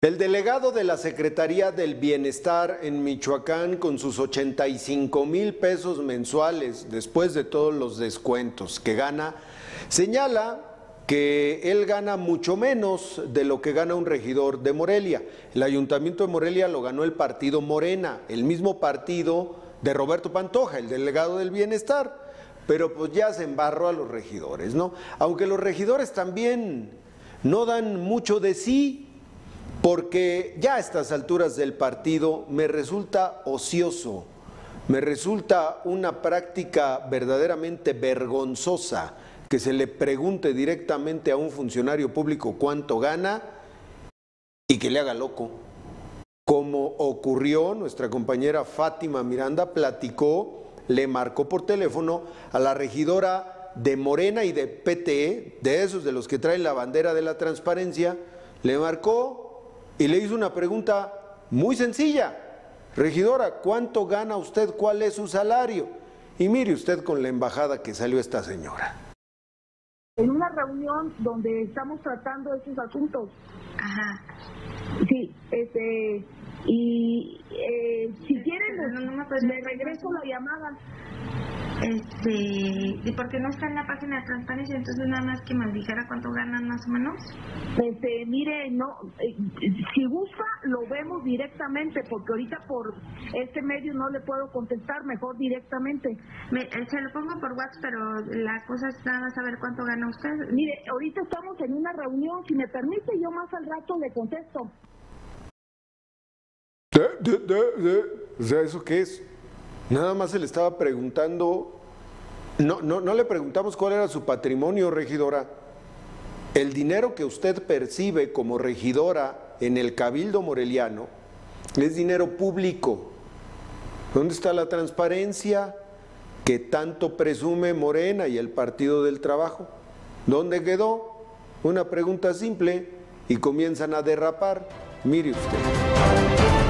El delegado de la Secretaría del Bienestar en Michoacán con sus 85 mil pesos mensuales después de todos los descuentos que gana, señala que él gana mucho menos de lo que gana un regidor de Morelia. El ayuntamiento de Morelia lo ganó el partido Morena, el mismo partido de Roberto Pantoja, el delegado del Bienestar, pero pues ya se embarró a los regidores, ¿no? Aunque los regidores también no dan mucho de sí, porque ya a estas alturas del partido me resulta ocioso, me resulta una práctica verdaderamente vergonzosa que se le pregunte directamente a un funcionario público cuánto gana y que le haga loco. Como ocurrió, nuestra compañera Fátima Miranda platicó, le marcó por teléfono a la regidora de Morena y de PTE, de esos de los que traen la bandera de la transparencia, le marcó y le hizo una pregunta muy sencilla. Regidora, ¿cuánto gana usted? ¿Cuál es su salario? Y mire usted con la embajada que salió esta señora. En una reunión donde estamos tratando esos asuntos. Ajá. Sí, este, y eh, si quieren, no, no me le regreso la llamada. Este, y porque no está en la página de transparencia, entonces nada más que me dijera cuánto ganan más o menos. Este, mire, no, eh, si gusta lo vemos directamente, porque ahorita por este medio no le puedo contestar, mejor directamente. Me, eh, se lo pongo por WhatsApp, pero la cosa es nada más saber cuánto gana usted. Mire, ahorita estamos en una reunión, si me permite yo más al rato le contesto. De, de, de, o sea, ¿eso qué es? Nada más se le estaba preguntando, no, no, no le preguntamos cuál era su patrimonio, regidora. El dinero que usted percibe como regidora en el Cabildo Moreliano es dinero público. ¿Dónde está la transparencia que tanto presume Morena y el Partido del Trabajo? ¿Dónde quedó? Una pregunta simple y comienzan a derrapar. Mire usted.